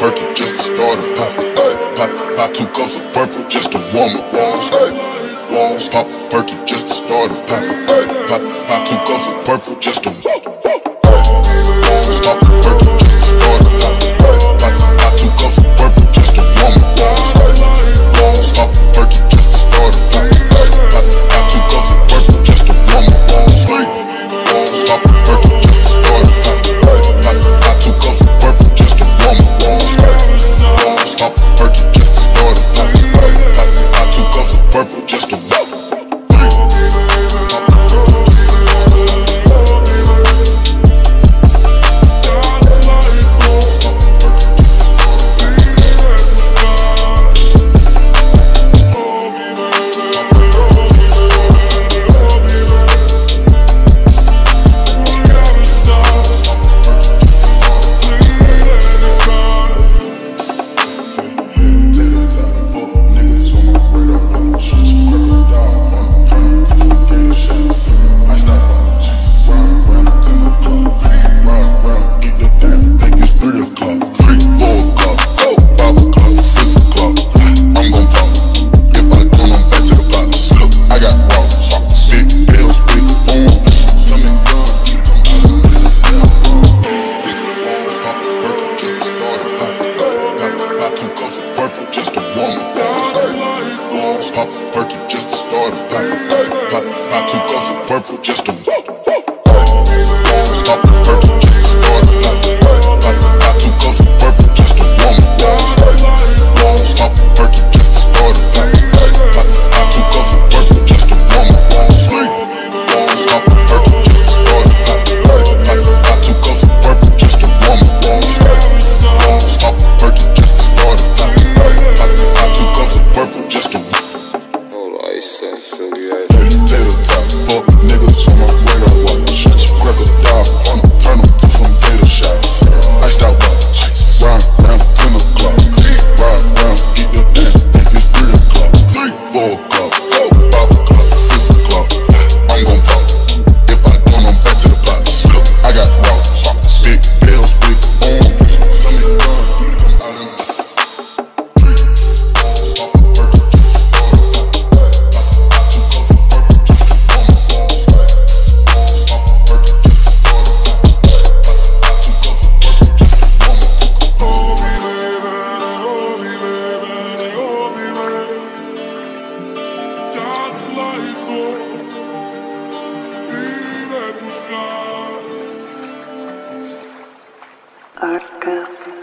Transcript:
perky just to start a pop. it, Pop, it, pop two cups of purple just to warm up walls. Walls pop a perky just to start a pop. it, Pop, it, pop two cups of purple just to. Walls pop a perky. purple just to warm up. Let's pop a perky just to start a battle. Pop, pop two cups of purple just to. Let's pop a perky. Sensualidad. the top, fuck niggas on my radar. Watch, shut your crack a dog on Arkham.